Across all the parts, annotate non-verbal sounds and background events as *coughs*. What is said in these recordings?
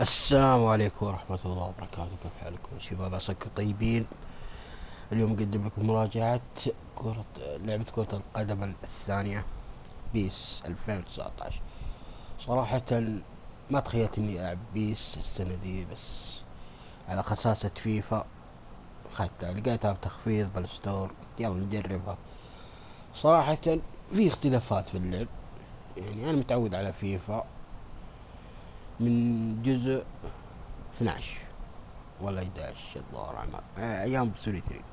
السلام عليكم ورحمة الله وبركاته. كيف حالكم؟ شباب عساكم طيبين. اليوم نقدم لكم مراجعة كرة لعبة كرة القدم الثانية PES 2019 صراحة ما تخيلت إني ألعب PES السنة دي بس على خساسة فيفا. اخذتها لقيتها بتخفيض بال store. يلا نجربها. صراحة في اختلافات في اللعب. يعني أنا متعود على فيفا. من جزء 12 ولا 11 الظاهر أيام سوني 3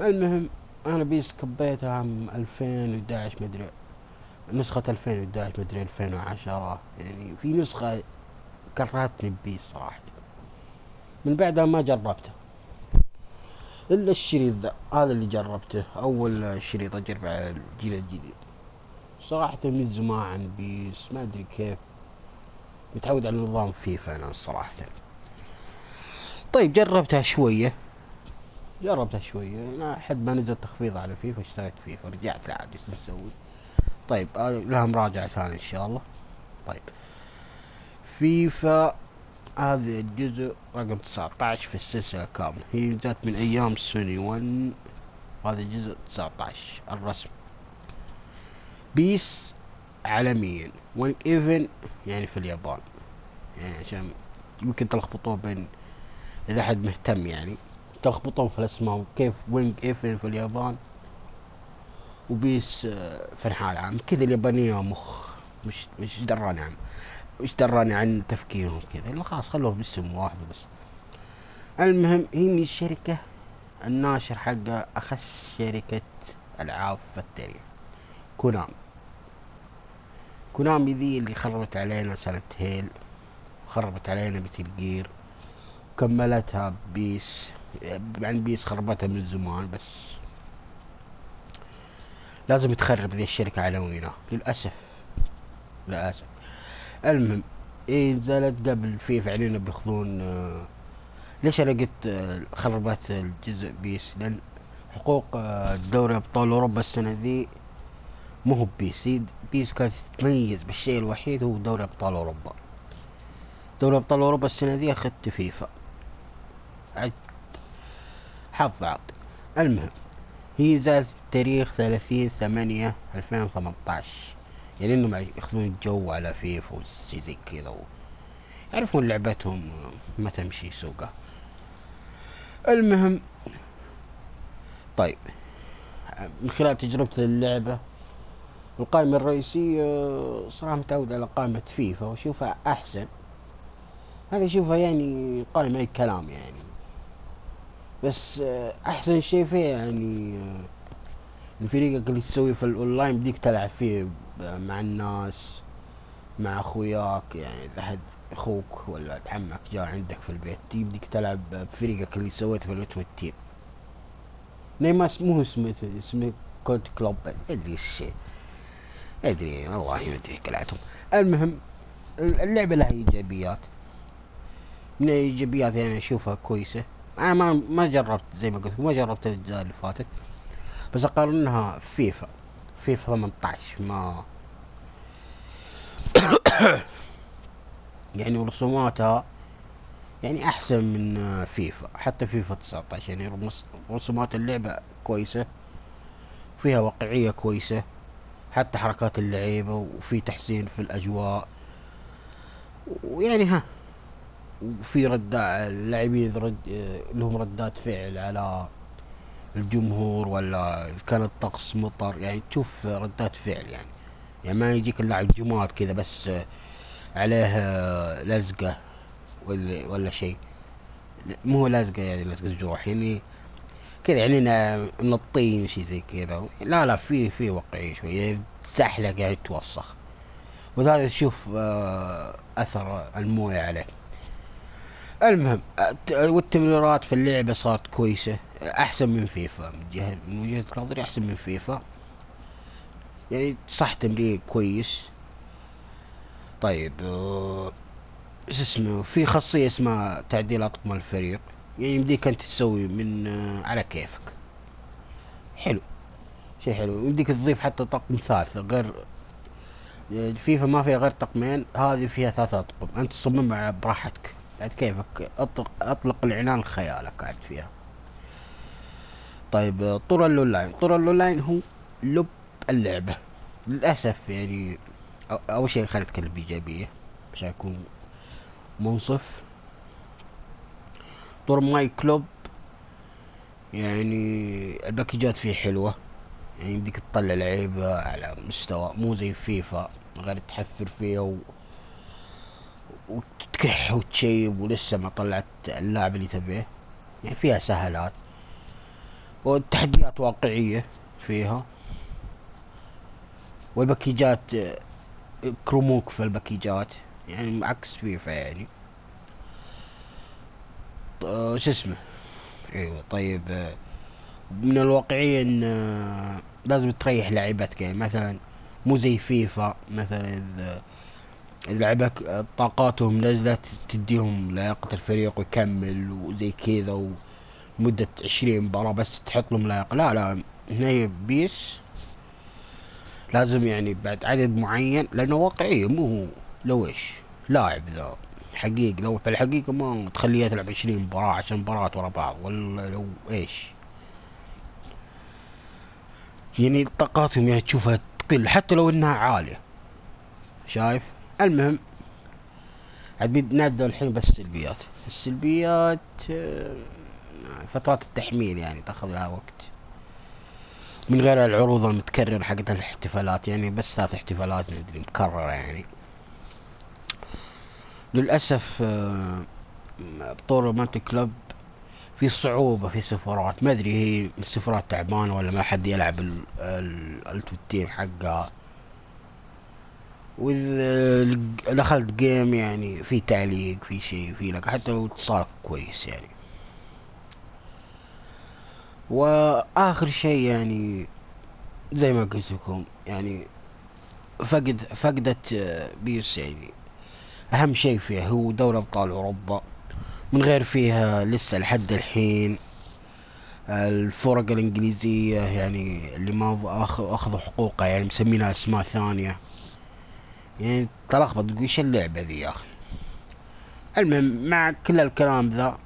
المهم أنا PES كبيتها عام 2011 مدري نسخة 2011 مدري 2010 يعني في نسخة كرهتني ب PES صراحة. من بعدها ما جربته. إلا الشريط ذا هذا اللي جربته أول شريط اجرب على الجيل الجديد. صراحة من زمان عن PES ما أدري كيف. متعود على نظام فيفا أنا الصراحة طيب جربتها شوية. جربتها شوية. أنا حد ما نزل تخفيض على فيفا اشتريت فيفا رجعت لعاد إيش بسوي طيب هذه لها مراجعة ثانية إن شاء الله. طيب فيفا هذا الجزء رقم 19 في السلسلة كاملة. هي نزلت من أيام سوني 1 هذا الجزء 19 الرسم. بيس عالميا. وينج ايفن يعني في اليابان. يعني عشان يمكن تلخبطوه بين إذا حد مهتم يعني. تلخبطون في الأسماء كيف وينج ايفن في اليابان. وبيس آه، في الحال عام كذا اليابانية مخ مش مش دراني عن مش دراني عن تفكيرهم كذا. لا خلاص خلوه باسم واحد بس. المهم هي من الشركة الناشر حقها أخس شركة ألعاب في التاريخ كونامي. كونامي ذي اللي خربت علينا Silent Hill خربت علينا Metal Gear كملتها PES يعني PES خربتها من زمان بس. لازم تخرب ذي الشركة على وينها للأسف للأسف. المهم إيه نزلت قبل فيفا علينا بياخذون آه ليش أنا قلت آه خربت الجزء PES؟ لأن حقوق آه دوري أبطال أوروبا السنة ذي مو هو PES PES كانت تتميز بالشيء الوحيد هو دوري أبطال أوروبا. دوري أبطال أوروبا السنة ذي اخذت فيفا. حظ عاد. المهم هي نزلت تاريخ ثلاثين ثمانية ألفين وثمنتاش يعني إنهم يأخذون الجو على فيفا وشي زي كذا. يعرفون لعبتهم ما تمشي سوقها. المهم طيب. من خلال تجربة اللعبة القائمة الرئيسية صراحة متعود على قائمة فيفا وأشوفها أحسن. هذا أشوفها يعني قائمة أي كلام يعني. بس أحسن شيء فيها يعني فريقك اللي تسويه في الأونلاين بديك تلعب فيه مع الناس مع أخوياك يعني إذا حد أخوك ولا عمك جاء عندك في البيت يمديك تلعب بفريقك اللي سويته في ال Ultimate Team ما مو اسمه اسمه كود club أدري الشيء أدري والله ما أدري كلعتهم المهم اللعبة لها إيجابيات. من الإيجابيات يعني أشوفها كويسة. أنا ما ما جربت زي ما قلت ما جربت الأجزاء اللي فاتت. بس اقارنها فيفا. فيفا 18 ما *coughs* يعني رسوماتها يعني أحسن من فيفا. حتى فيفا 19 يعني رسومات اللعبة كويسة فيها واقعية كويسة. حتى حركات اللعيبة وفي تحسين في الأجواء. ويعني ها وفي رد اللاعبين رد لهم ردات فعل على الجمهور ولا كان الطقس مطر. يعني تشوف ردات فعل يعني. يعني ما يجيك اللاعب جماد كذا بس عليه لزقة ولا ولا شيء. مو لزقة يعني لزقة جروح. يعني كذا يعني من الطين شيء زي كذا. لا لا في في واقعية شوي. يعني تزحلق يعني توسخ. وهذا تشوف أثر الموية عليه. المهم والتمريرات في اللعبة صارت كويسة. أحسن من فيفا. من جهة من وجهة نظري أحسن من فيفا. يعني صح تمرير كويس. طيب إيش اسمه في خاصية اسمها تعديل اطقم الفريق. يعني يمديك أنت تسوي من على كيفك. حلو. شيء حلو. يمديك تضيف حتى طقم ثالث غير فيفا ما فيها غير طقمين هذه فيها ثلاثة أطقم. أنت تصممها براحتك. بعد كيفك؟ أطلق, أطلق العنان لخيالك قاعد فيها. طيب طور الأونلاين. طور الأونلاين هو لب اللعبة. للأسف يعني أول شيء خلينا نتكلم بإيجابية عشان أكون منصف. طور myClub يعني الباكجات فيه حلوة يعني يمديك تطلع لعيبة على مستوى مو زي فيفا غير تحفر فيها و... وتكح وتشيب ولسه ما طلعت اللاعب اللي تبيه. يعني فيها سهلات. والتحديات واقعية فيها. والباكيجات كرموك في الباكيجات يعني عكس فيفا يعني. شو اسمه؟ أيوه طيب من الواقعية إن لازم تريح لعيبتك يعني مثلا مو زي فيفا مثلا اذا لعبك طاقاتهم نزلت تديهم لياقة الفريق ويكمل وزي كذا ومدة عشرين مباراة بس تحط لهم لياقة. لا لا هنا بيس لازم يعني بعد عدد معين لأنه واقعية مو هو لو إيش لاعب ذا. حقيقي. لو في الحقيقة ما تخليه يلعب عشرين مباراة عشان مباراة ورا بعض. ولا لو إيش؟ يعني طاقاتهم يعني تشوفها تقل حتى لو إنها عالية. شايف؟ المهم عاد نبدأ الحين بس السلبيات السلبيات آه، فترات التحميل يعني تأخذ لها وقت. من غير العروض المتكررة حقت الاحتفالات يعني بس ثلاث احتفالات ندري مكررة يعني. للأسف آه، بطور my club في صعوبة في سيرفرات ما أدري هي السيرفرات تعبانة ولا ما حد يلعب ال team حقها. واذا دخلت game يعني في تعليق في شيء في lag حتى لو اتصالك كويس يعني. وآخر شيء يعني زي ما قلت لكم يعني فقد فقدت بيس يعني أهم شيء فيها هو دوري أبطال أوروبا. من غير فيها لسه لحد الحين الفرق الإنجليزية يعني اللي ما أخذوا حقوقها يعني مسمينها أسماء ثانية. يعني تلخبط تقول إيش اللعبة ذي يا أخي؟ المهم مع كل الكلام ذا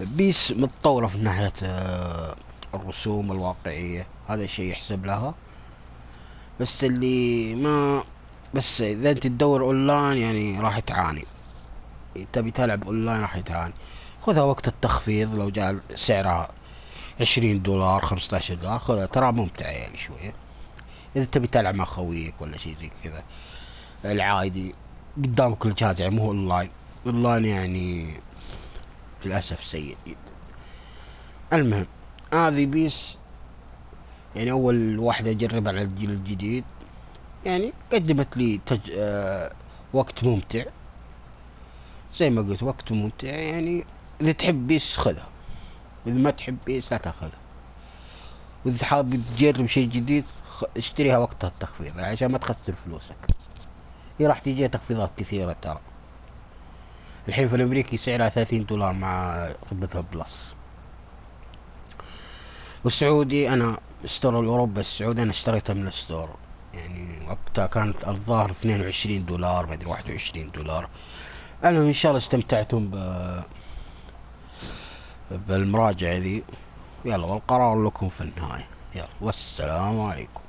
بيس متطورة في ناحية آه، الرسوم الواقعية. هذا الشيء يحسب لها. بس اللي ما بس إذا أنت تدور أونلاين يعني راح تعاني. تبي تلعب أونلاين راح تعاني خذها وقت التخفيض لو جاء سعرها عشرين دولار خمسة دولار خذها. ترى ممتعة يعني شوية. إذا تبي تلعب مع خويك ولا شيء زي كذا. العادي قدامك الجهاز يعني مو online. online يعني للأسف سيء المهم هذه بيس. يعني أول واحدة أجربها على الجيل الجديد. يعني قدمت لي تج... آه وقت ممتع. زي ما قلت وقت ممتع يعني إذا تحب بيس خذها. إذا ما تحب بيس لا تاخذها. وإذا حاب تجرب شيء جديد اشتريها وقت التخفيض عشان ما تخسر فلوسك. هي راح تجي تخفيضات كثيرة ترى. الحين في الأمريكي سعرها ثلاثين دولار مع خدمة بلس. والسعودي أنا store الاوروبا السعودي أنا اشتريتها من ال store. يعني وقتها كانت الظاهر اثنين وعشرين دولار ما أدري واحد وعشرين دولار. المهم إن شاء الله استمتعتم ب بالمراجعة ذي. يلا والقرار لكم في النهاية. يلا والسلام عليكم.